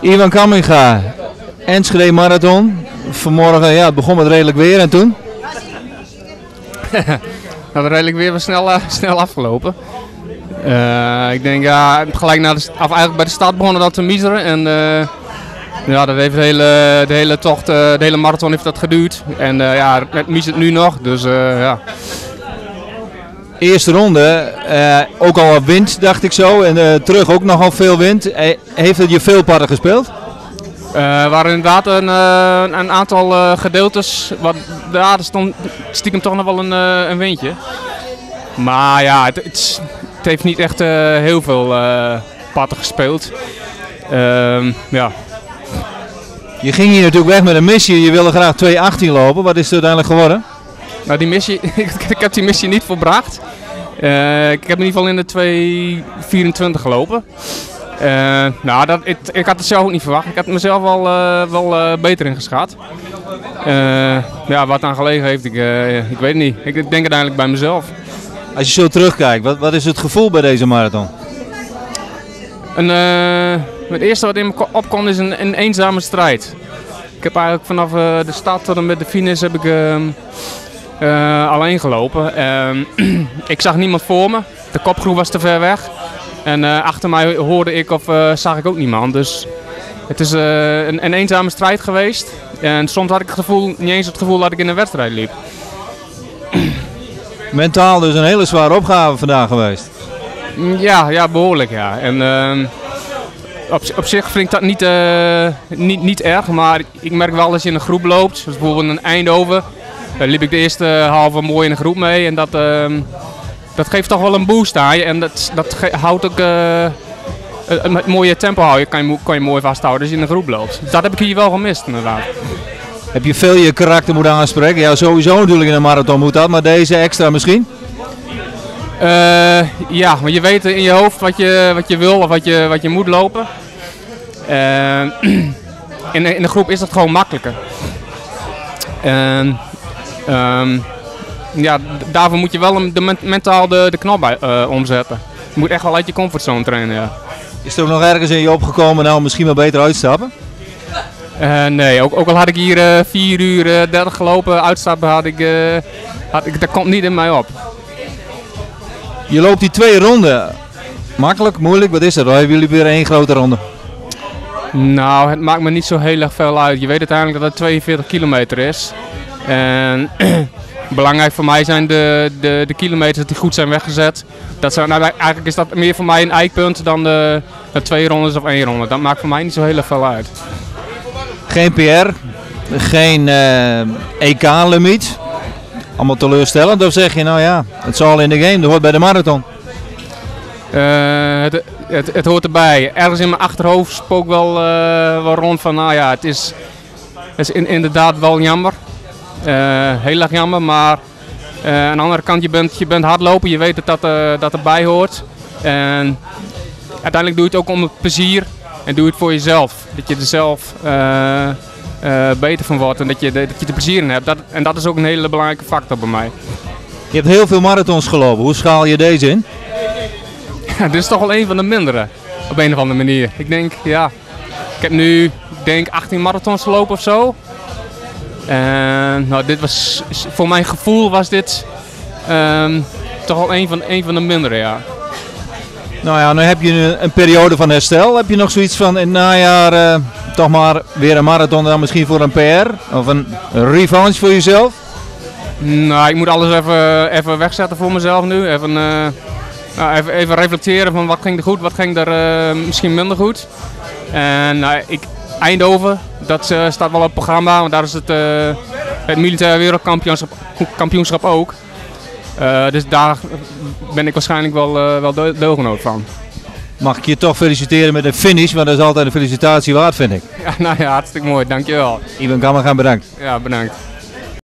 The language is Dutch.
Ivan Kamminga, Enschede Marathon. Vanmorgen, ja, het begon met redelijk weer en toen? Dat is redelijk weer snel, eh, snel afgelopen. Eh, ik denk ja, gelijk na of eigenlijk bij de start begonnen dat te miseren. En eh, ja, dat heeft de hele, de hele tocht, de hele marathon heeft dat geduurd. En ja, het nu nog. Dus ja. Eerste ronde, eh, ook al wat wind dacht ik zo. En eh, terug ook nogal veel wind. Eh, heeft het je veel parten gespeeld? Er waren inderdaad een, een aantal eh, gedeeltes. Wat, ja, er stond stiekem toch nog wel een, een windje. Maar ja, het, het, het heeft niet echt heel veel parten gespeeld. Ehm, ja. Je ging hier natuurlijk weg met een missie. Je wilde graag 2.18 lopen. Wat is het uiteindelijk geworden? Nou, die missie, ik heb die missie niet volbracht. Eh, ik heb in ieder geval in de 2.24 gelopen. Eh, nou, dat, ik, ik had het zelf ook niet verwacht. Ik had mezelf wel, eh, wel beter ingeschat. Ja, wat aan gelegen heeft, ik, ik weet het niet. Ik, ik denk uiteindelijk bij mezelf. Als je zo terugkijkt, wat, wat is het gevoel bij deze marathon? Een, het eerste wat in me ko- opkomt is een, een eenzame strijd. Ik heb eigenlijk vanaf de start tot en met de finish heb ik, eh, alleen gelopen. Ehm, ik zag niemand voor me. De kopgroep was te ver weg. En eh, achter mij hoorde ik of eh, zag ik ook niemand. Dus het is een, een eenzame strijd geweest. En soms had ik het gevoel, niet eens het gevoel dat ik in een wedstrijd liep. Mentaal dus een hele zware opgave vandaag geweest. Mm, Ja, ja behoorlijk ja. En ehm, op, op zich vind ik dat niet, niet, niet erg, maar ik merk wel als je in een groep loopt, zoals bijvoorbeeld in Eindhoven, daar liep ik de eerste halve mooi in een groep mee en dat, ehm, dat geeft toch wel een boost aan je en dat, dat houdt ook eh, het, het mooie tempo houden, kan je, kan je mooi vasthouden als je in een groep loopt. Dat heb ik hier wel gemist inderdaad. Heb je veel je karakter moeten aanspreken? Ja, sowieso natuurlijk in een marathon moet dat, maar deze extra misschien? Eh, ja, maar je weet in je hoofd wat je, wat je wil of wat je, wat je moet lopen. Eh, in, de- in de groep is dat gewoon makkelijker. En ehm, ja, daarvoor moet je wel de men- mentaal de, de knop bij, eh, omzetten. Je moet echt wel uit je comfortzone trainen, ja. Is er ook nog ergens in je opgekomen, nou misschien wel beter uitstappen? Eh, nee, ook, ook al had ik hier eh 4 uur eh 30 gelopen, uitstappen had ik, had ik, dat komt niet in mij op. Je loopt die twee ronden. Makkelijk, moeilijk, wat is dat? Dan hebben jullie weer één grote ronde. Nou, het maakt me niet zo heel erg veel uit. Je weet uiteindelijk dat het 42 kilometer is. En belangrijk voor mij zijn de, de, de kilometers die goed zijn weggezet. Dat zijn, nou, eigenlijk is dat meer voor mij een eikpunt dan de, de twee rondes of één ronde. Dat maakt voor mij niet zo heel erg veel uit. Geen PR, geen eh, EK-limiet. Allemaal teleurstellend. Of zeg je, nou ja, het is all in the game, dat hoort bij de marathon. Eh, het, het, het hoort erbij. Ergens in mijn achterhoofd spookt wel, eh, wel rond van, nou ja, het is, het is in- inderdaad wel jammer. Eh, heel erg jammer, maar eh, aan de andere kant, je bent, je bent hardlopen, je weet dat dat, eh, dat erbij hoort. En uiteindelijk doe je het ook om het plezier en doe je het voor jezelf. Dat je er zelf beter van wordt en dat je, dat je er plezier in hebt. Dat, en dat is ook een hele belangrijke factor bij mij. Je hebt heel veel marathons gelopen. Hoe schaal je deze in? Dit is toch wel een van de mindere. Op een of andere manier. Ik denk, ja. Ik heb nu, denk 18 marathons gelopen of zo. En nou, dit was, voor mijn gevoel was dit ehm, toch wel een van, een van de mindere, ja. Nou ja, nu heb je een, een periode van herstel. Heb je nog zoiets van in het najaar eh, toch maar weer een marathon dan misschien voor een PR? Of een revanche voor jezelf? Nou, ik moet alles even, even wegzetten voor mezelf nu. Even, eh, nou, even, even reflecteren van wat ging er goed, wat ging er eh, misschien minder goed. En nou, ik, Eindhoven, dat eh, staat wel op het programma, want daar is het, eh, het militaire wereldkampioenschap kampioenschap ook. Eh, dus daar ben ik waarschijnlijk wel, wel deel- deelgenoot van. Mag ik je toch feliciteren met een finish, want dat is altijd een felicitatie waard vind ik. Ja, nou ja, hartstikke mooi, dankjewel. Ivan Kammergaan bedankt. Ja, bedankt.